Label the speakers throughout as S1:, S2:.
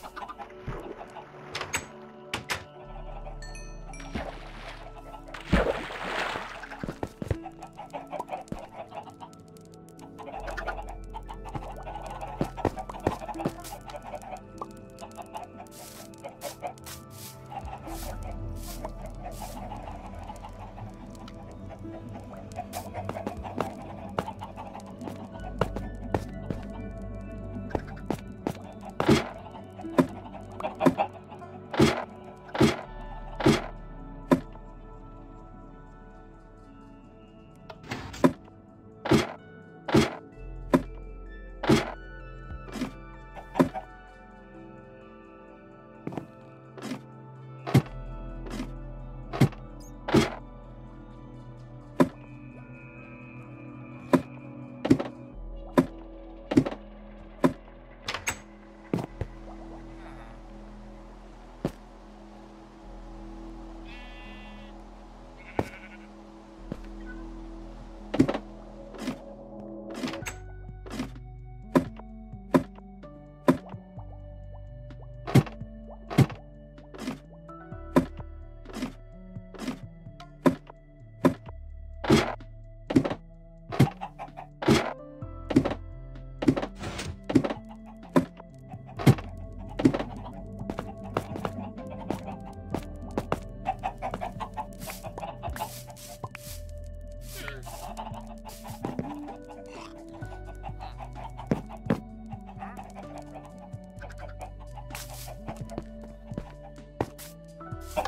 S1: Come on.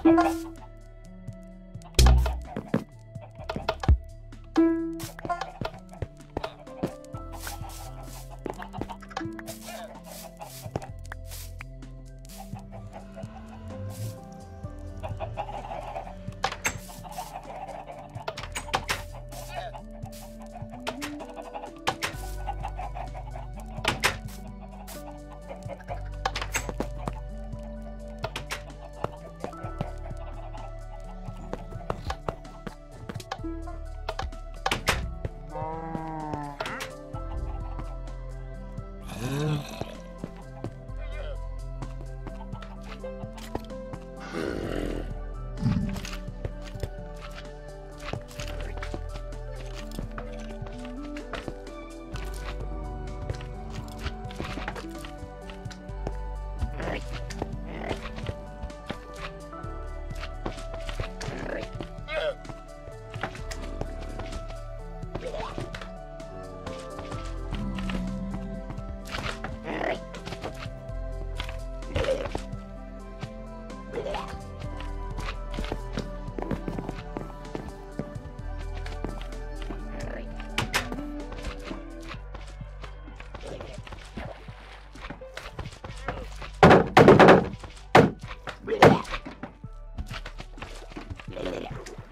S1: you bla, bla, bla.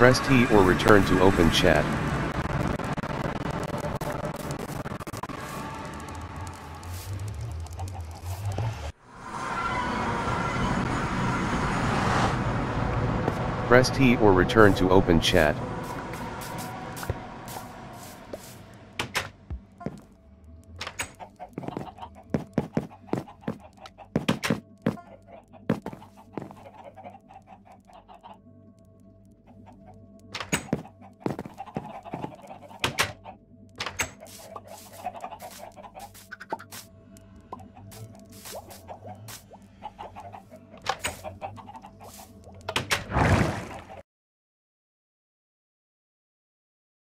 S1: Press T or return to open chat. Press T or return to open chat.